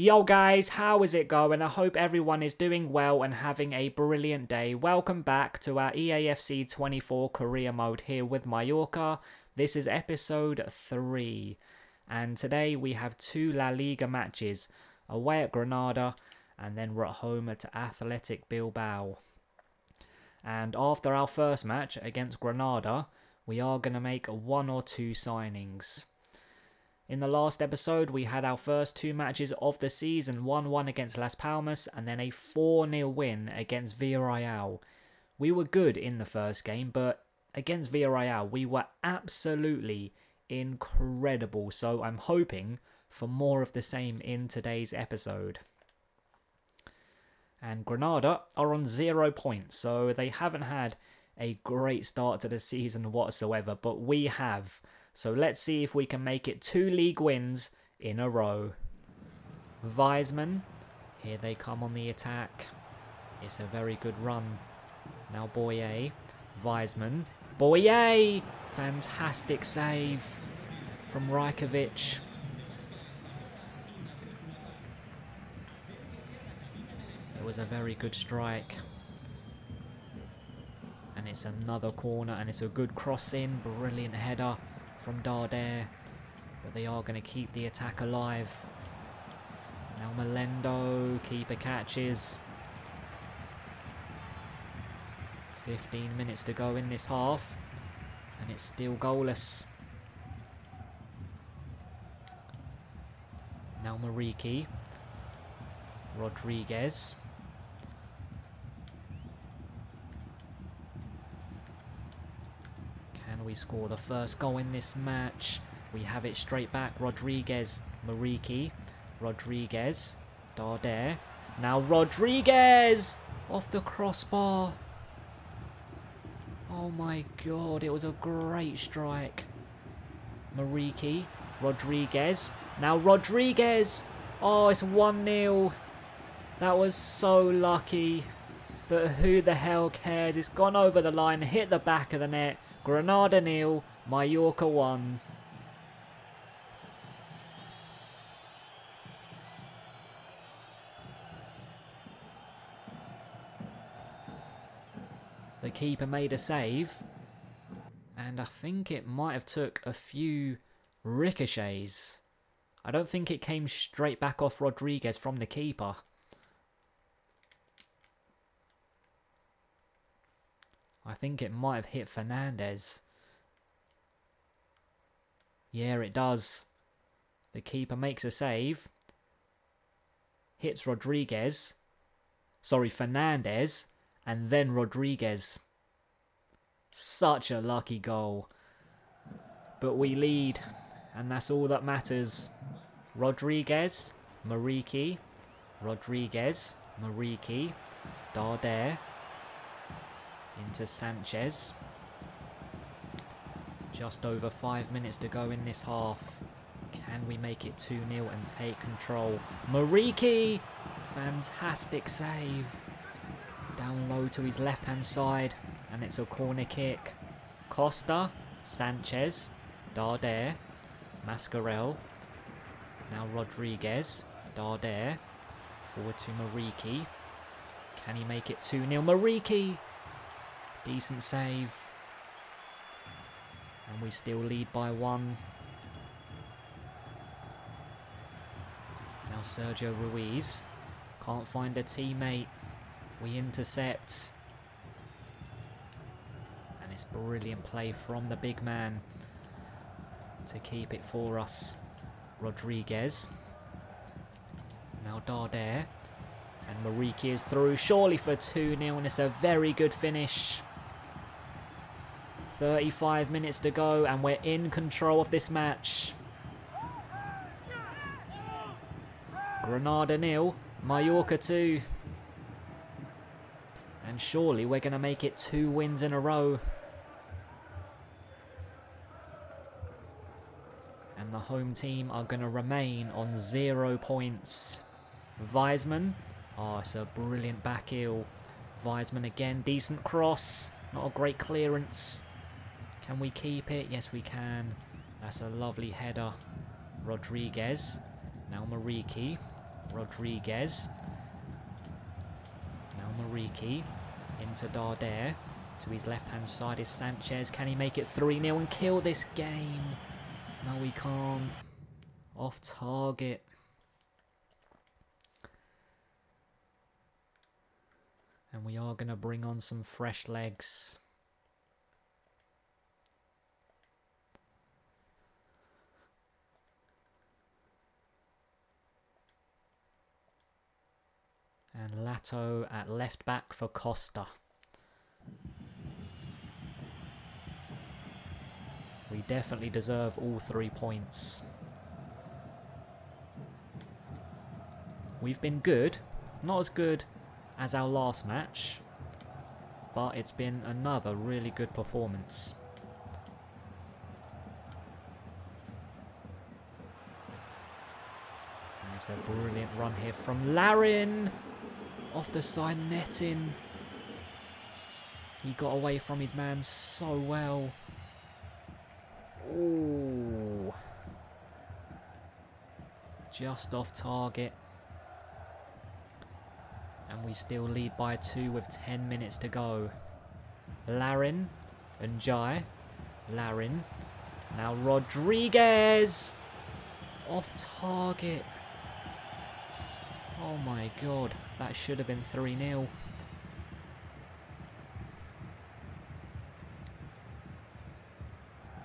Yo guys, how is it going? I hope everyone is doing well and having a brilliant day. Welcome back to our EAFC 24 career mode here with Mallorca. This is episode 3. And today we have two La Liga matches. Away at Granada and then we're at home at Athletic Bilbao. And after our first match against Granada, we are going to make one or two signings. In the last episode, we had our first two matches of the season 1 1 against Las Palmas and then a 4 0 win against Villarreal. We were good in the first game, but against Villarreal, we were absolutely incredible. So I'm hoping for more of the same in today's episode. And Granada are on zero points, so they haven't had a great start to the season whatsoever, but we have. So let's see if we can make it two league wins in a row. Weissman, here they come on the attack. It's a very good run. Now Boyé, Weissman, Boyé! Fantastic save from Rajkovic. It was a very good strike. And it's another corner and it's a good cross in. Brilliant header from Darder. But they are going to keep the attack alive. Now Melendo, keeper catches. 15 minutes to go in this half. And it's still goalless. Now Muriqi. Rodriguez. Can we score the first goal in this match? We have it straight back. Rodriguez, Muriqi, Rodriguez, Darder. Now Rodriguez! Off the crossbar. Oh my god, it was a great strike. Muriqi, Rodriguez. Now Rodriguez! Oh, it's 1-0. That was so lucky. But who the hell cares? It's gone over the line, hit the back of the net. Granada nil, Mallorca 1. The keeper made a save. And I think it might have took a few ricochets. I don't think it came straight back off Rodriguez from the keeper. I think it might have hit Fernandez. Yeah, it does. The keeper makes a save. Hits Rodriguez. Sorry, Fernandez. And then Rodriguez. Such a lucky goal. But we lead. And that's all that matters. Rodriguez. Muriqi. Rodriguez. Muriqi. Darder into Sanchez. Just over five minutes to go in this half. Can we make it 2-0 and take control? Muriqi! Fantastic save. Down low to his left-hand side. And it's a corner kick. Costa, Sanchez, Darder, Mascarell. Now Rodriguez, Darder. Forward to Muriqi. Can he make it 2-0? Muriqi! Decent save. And we still lead by one. Now Sergio Ruiz. Can't find a teammate. We intercept. And it's brilliant play from the big man to keep it for us. Rodriguez. Now Darder. And Muriqi is through, surely for 2-0, and it's a very good finish. 35 minutes to go, and we're in control of this match. Granada nil, Mallorca 2. And surely we're going to make it two wins in a row. And the home team are going to remain on zero points. Weissman Oh, it's a brilliant back heel. Weissman again, decent cross. Not a great clearance. Can we keep it? Yes, we can. That's a lovely header. Rodriguez. Now Muriqi. Rodriguez. Now Muriqi into Darder. To his left-hand side is Sanchez. Can he make it 3-0 and kill this game? No, we can't. Off target. And we are going to bring on some fresh legs. And Lato at left back for Costa. We definitely deserve all three points. We've been good. Not as good as our last match. But it's been another really good performance. It's a brilliant run here from Larin. Off the side netting. He got away from his man so well. Ooh. Just off target. And we still lead by two with 10 minutes to go. Larin and Jai. Larin. Now Rodriguez. Off target. Oh my god. That should have been 3-0.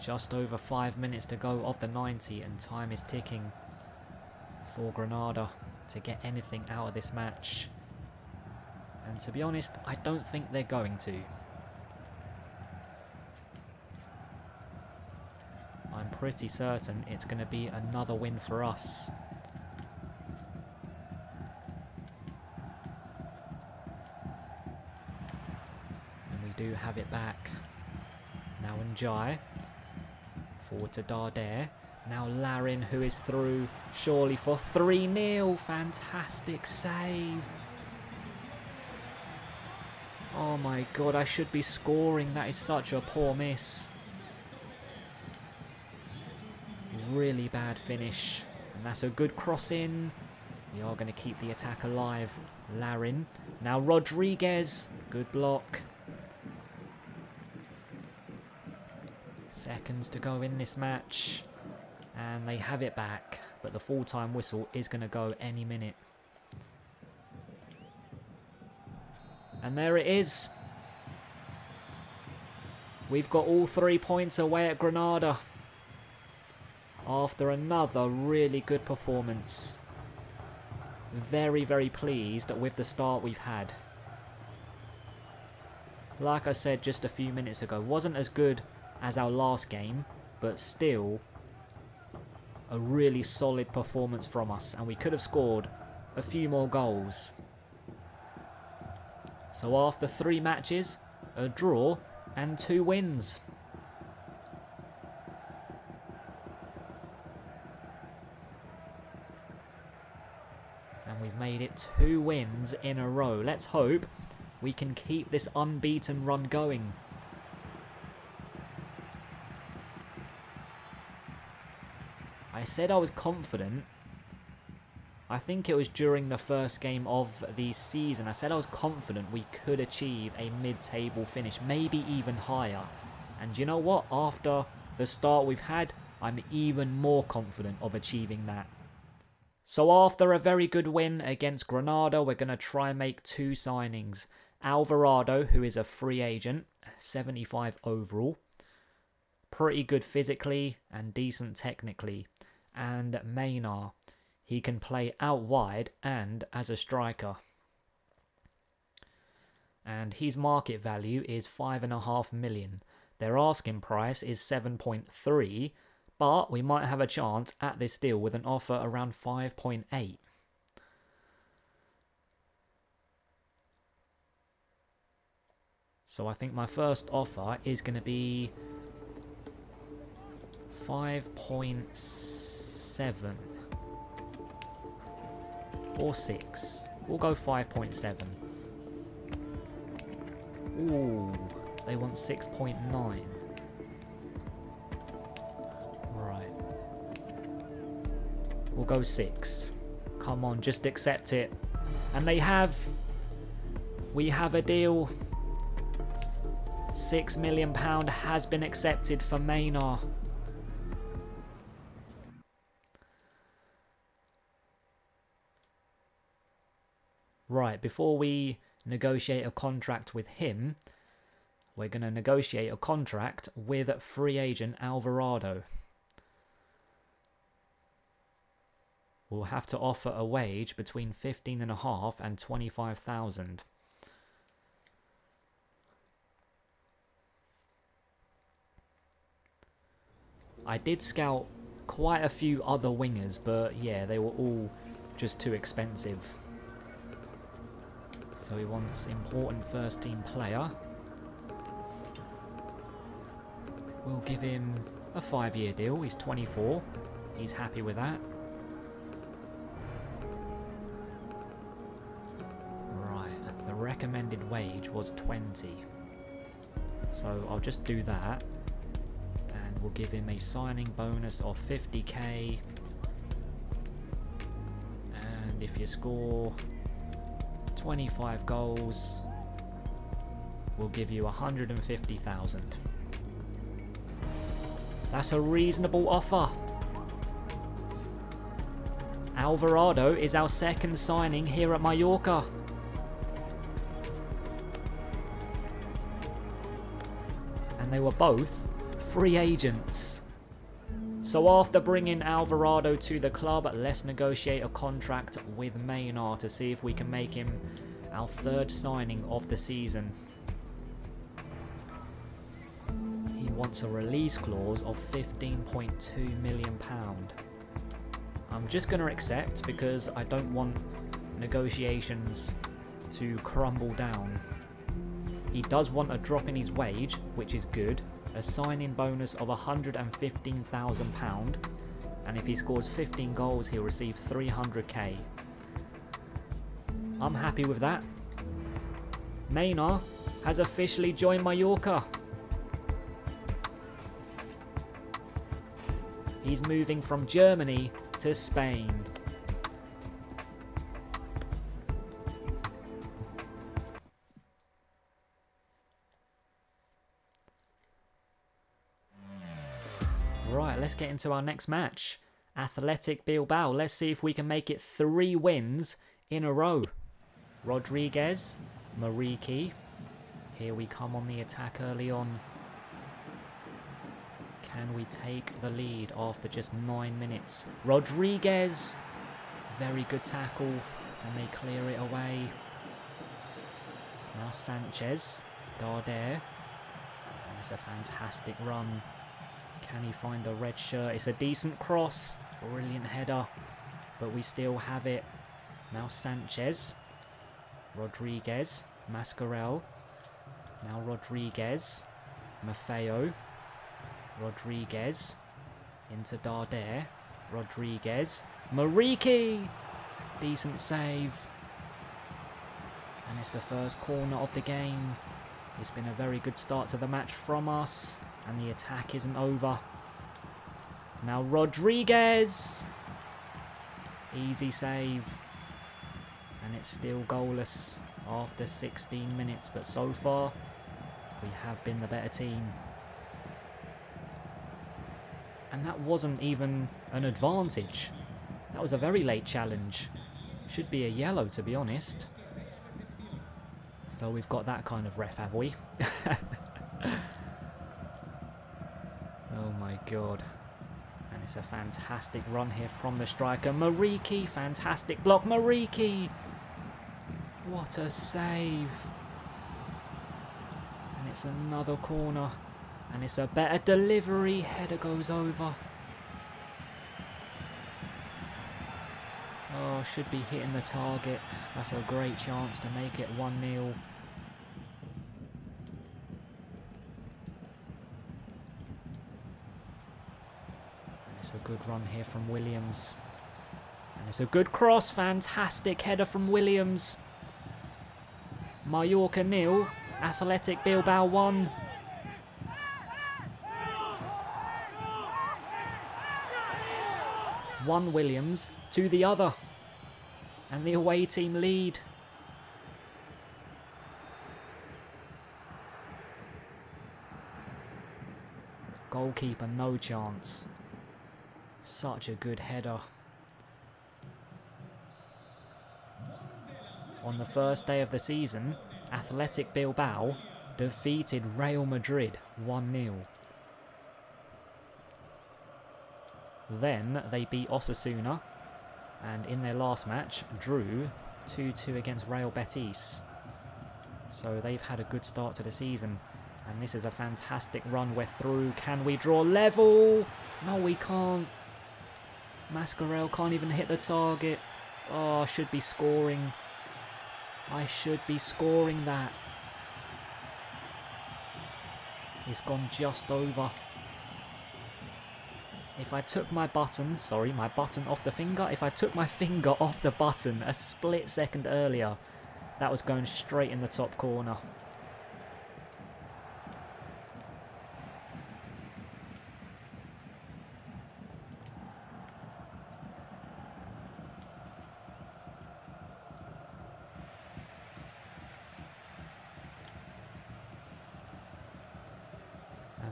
Just over five minutes to go of the 90 and time is ticking for Granada to get anything out of this match. And to be honest, I don't think they're going to. I'm pretty certain it's going to be another win for us. Have it back. Now Ndiaye. Forward to Darder. Now Larin, who is through, surely for 3-0. Fantastic save. Oh my god, I should be scoring. That is such a poor miss. Really bad finish. And that's a good cross in. We are going to keep the attack alive. Larin. Now Rodriguez. Good block. Seconds to go in this match. And they have it back. But the full-time whistle is going to go any minute. And there it is. We've got all three points away at Granada. After another really good performance. Very, very pleased with the start we've had. Like I said just a few minutes ago, wasn't as good as our last game, but still a really solid performance from us. And we could have scored a few more goals. So after three matches, a draw and two wins. And we've made it two wins in a row. Let's hope we can keep this unbeaten run going. Said I was confident I think it was during the first game of the season. I said I was confident we could achieve a mid-table finish, maybe even higher. And you know what? After the start we've had, I'm even more confident of achieving that. So after a very good win against Granada, we're going to try and make two signings. Alvarado, who is a free agent, 75 overall. Pretty good physically and decent technically. And Maynard, he can play out wide and as a striker. And his market value is 5.5 million. Their asking price is 7.3, but we might have a chance at this deal with an offer around 5.8. So I think my first offer is going to be 5.7 or 6. We'll go 5.7. Ooh, they want 6.9. Right. We'll go 6. Come on, just accept it. And they have. We have a deal. Six million pound has been accepted for Maynard. Right, before we negotiate a contract with him, we're going to negotiate a contract with free agent Alvarado. We'll have to offer a wage between fifteen and a half and 25,000. I did scout quite a few other wingers, but yeah, they were all just too expensive. So he wants important first team player. We'll give him a five year deal. He's 24. He's happy with that. Right, the recommended wage was 20. So I'll just do that. And we'll give him a signing bonus of 50k. And if you score 25 goals will give you 150,000. That's a reasonable offer. Alvarado is our second signing here at Mallorca. And they were both free agents. So after bringing Alvarado to the club, let's negotiate a contract with Maynard to see if we can make him our third signing of the season. He wants a release clause of £15.2 million. I'm just going to accept because I don't want negotiations to crumble down. He does want a drop in his wage, which is good, a signing bonus of £115,000 and if he scores 15 goals he'll receive 300k. I'm happy with that. Maynard has officially joined Mallorca. He's moving from Germany to Spain. Get into our next match. Athletic Bilbao. Let's see if we can make it three wins in a row. Rodriguez, Muriqi. Here we come on the attack early on. Can we take the lead after just nine minutes? Rodriguez. Very good tackle. And they clear it away. Now Sanchez. Darder. That's a fantastic run. Can he find a red shirt? It's a decent cross. Brilliant header. But we still have it. Now Sanchez. Rodriguez. Mascarell. Now Rodriguez. Maffeo. Rodriguez. Into Darder. Rodriguez. Muriqi! Decent save. And it's the first corner of the game. It's been a very good start to the match from us. And the attack isn't over. Now Rodriguez. Easy save. And it's still goalless after 16 minutes. But so far, we have been the better team. And that wasn't even an advantage. That was a very late challenge. Should be a yellow, to be honest. So we've got that kind of ref, have we? god. And it's a fantastic run here from the striker. Muriqi, fantastic block. Muriqi! What a save. And it's another corner. And it's a better delivery. Header goes over. Oh, should be hitting the target. That's a great chance to make it 1-0. It's a good run here from Williams. And it's a good cross. Fantastic header from Williams. Mallorca nil. Athletic Bilbao 1. One Williams to the other. And the away team lead. Goalkeeper, no chance. Such a good header. On the first day of the season, Athletic Bilbao defeated Real Madrid 1-0. Then they beat Osasuna and in their last match drew 2-2 against Real Betis. So they've had a good start to the season and this is a fantastic run. We're through. Can we draw level? No, we can't. Mascarell can't even hit the target. Oh, I should be scoring. I should be scoring that. It's gone just over. If I took my button, sorry, my button off the finger, if I took my finger off the button a split second earlier, that was going straight in the top corner.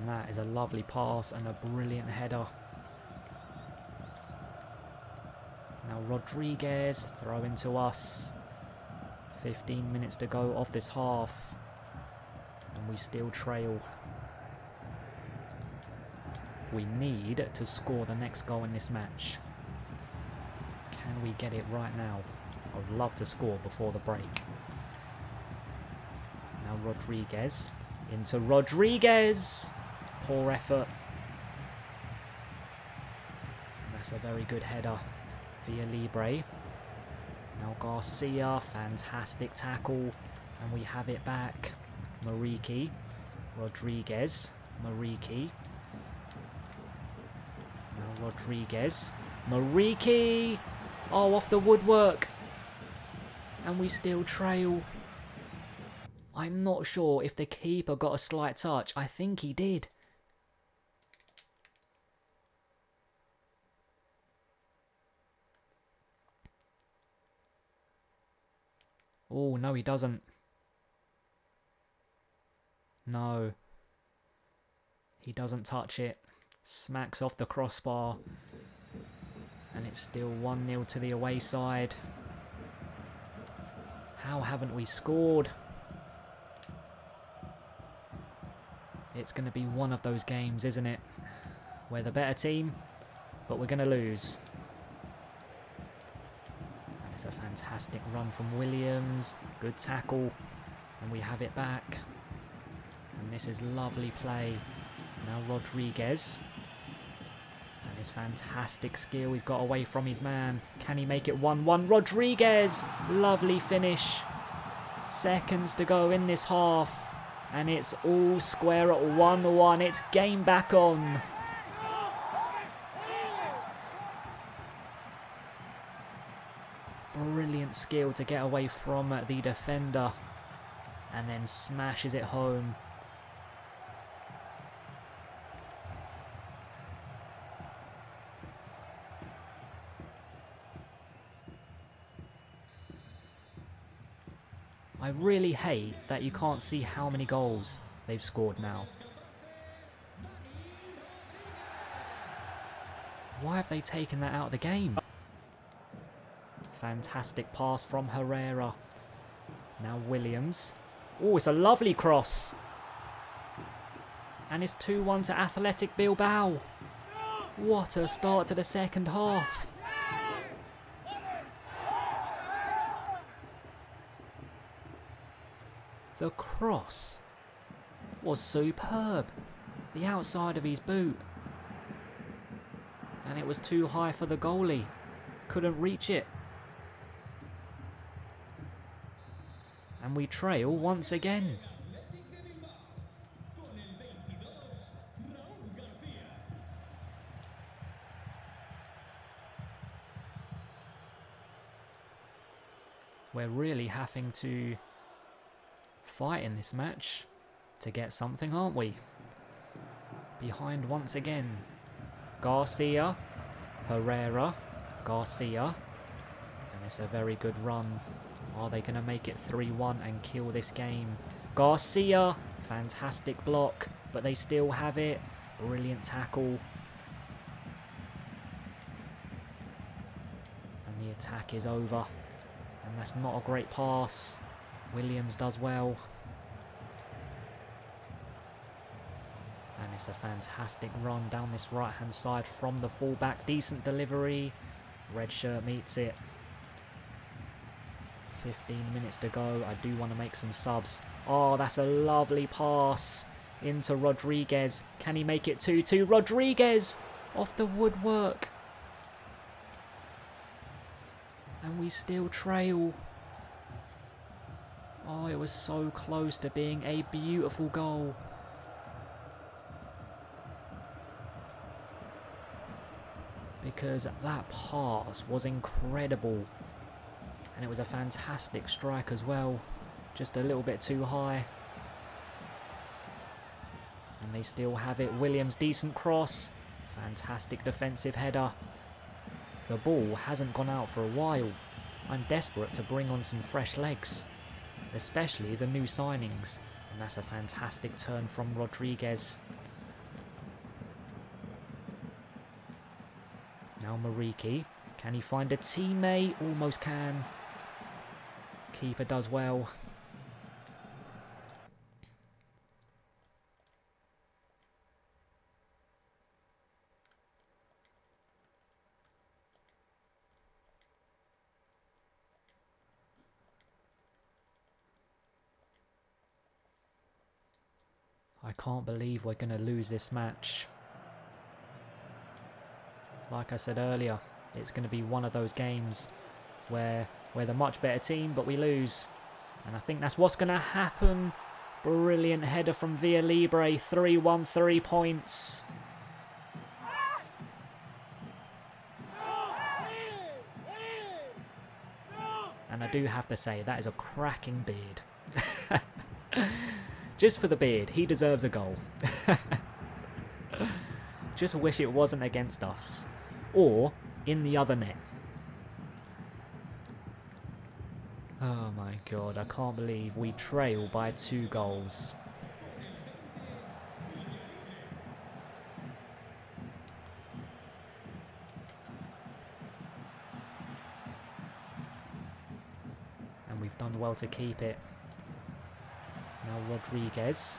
And that is a lovely pass and a brilliant header. Now Rodriguez throw into us. 15 minutes to go of this half. And we still trail. We need to score the next goal in this match. Can we get it right now? I would love to score before the break. Now Rodriguez. Into Rodriguez! Poor effort. That's a very good header Villalibre. Now Garcia, fantastic tackle. And we have it back. Muriqi, Rodriguez, Muriqi. Now Rodriguez, Muriqi! Oh, off the woodwork. And we still trail. I'm not sure if the keeper got a slight touch. I think he did. Oh, no, he doesn't. No. He doesn't touch it. Smacks off the crossbar. And it's still 1-0 to the away side. How haven't we scored? It's going to be one of those games, isn't it? We're the better team, but we're going to lose. It's a fantastic run from Williams. Good tackle. And we have it back. And this is lovely play. Now Rodriguez. And his fantastic skill. He's got away from his man. Can he make it 1-1? Rodriguez! Lovely finish. Seconds to go in this half. And it's all square at 1-1. It's game back on. Skill to get away from the defender. And then smashes it home. I really hate that you can't see how many goals they've scored now. Why have they taken that out of the game? Fantastic pass from Herrera. Now Williams. Oh, it's a lovely cross. And it's 2-1 to Athletic Bilbao. What a start to the second half. The cross was superb. The outside of his boot. And it was too high for the goalie. Couldn't reach it. And we trail once again. We're really having to fight in this match to get something, aren't we? Behind once again. Garcia, Herrera, Garcia. And it's a very good run. Are they going to make it 3-1 and kill this game? Garcia, fantastic block, but they still have it. Brilliant tackle. And the attack is over. And that's not a great pass. Williams does well. And it's a fantastic run down this right hand side from the fullback. Decent delivery. Red shirt meets it. 15 minutes to go. I do want to make some subs. Oh, that's a lovely pass into Rodriguez. Can he make it 2-2? Rodriguez off the woodwork. And we still trail. Oh, it was so close to being a beautiful goal. Because that pass was incredible. And it was a fantastic strike as well. Just a little bit too high. And they still have it. Williams, decent cross. Fantastic defensive header. The ball hasn't gone out for a while. I'm desperate to bring on some fresh legs. Especially the new signings. And that's a fantastic turn from Rodriguez. Now Muriqi. Can he find a teammate? Almost can. Keeper does well. I can't believe we're going to lose this match. Like I said earlier, it's going to be one of those games where we're the much better team, but we lose. And I think that's what's going to happen. Brilliant header from Villalibre. 3-1, three points. And I do have to say, that is a cracking beard. Just for the beard, he deserves a goal. Just wish it wasn't against us. Or in the other net. Oh my god, I can't believe we trail by two goals. And we've done well to keep it. Now Rodriguez.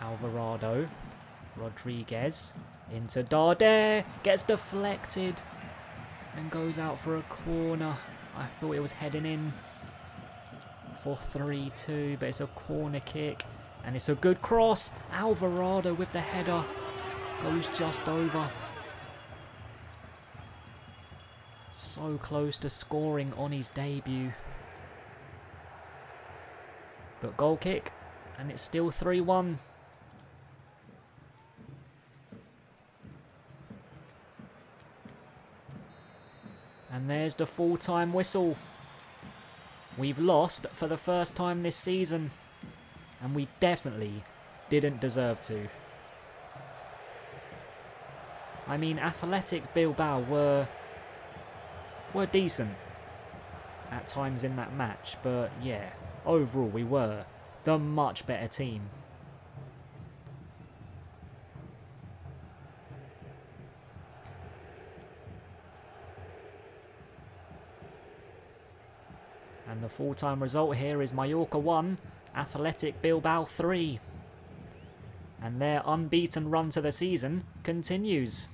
Alvarado. Rodriguez. Into Darder. Gets deflected. And goes out for a corner. I thought it was heading in for 3-2, but it's a corner kick. And it's a good cross. Alvarado with the header. Goes just over. So close to scoring on his debut. But goal kick. And it's still 3-1. And there's the full-time whistle. We've lost for the first time this season. And we definitely didn't deserve to. I mean, Athletic Bilbao were were decent at times in that match, but yeah, overall we were the much better team. The full-time result here is Mallorca 1, Athletic Bilbao 3. And their unbeaten run to the season continues.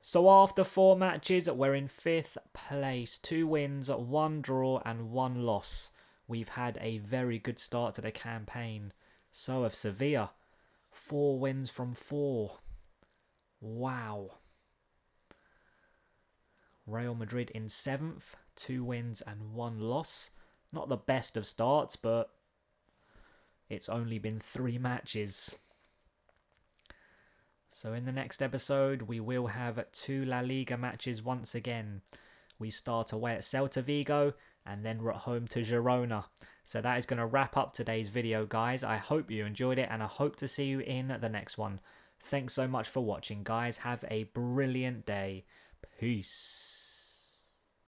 So after four matches, we're in fifth place. Two wins, one draw and one loss. We've had a very good start to the campaign. So have Sevilla. Four wins from four. Wow. Real Madrid in seventh, two wins and one loss. Not the best of starts, but it's only been three matches. So in the next episode, we will have two La Liga matches once again. We start away at Celta Vigo, and then we're at home to Girona. So that is going to wrap up today's video, guys. I hope you enjoyed it, and I hope to see you in the next one. Thanks so much for watching, guys. Have a brilliant day. Peace.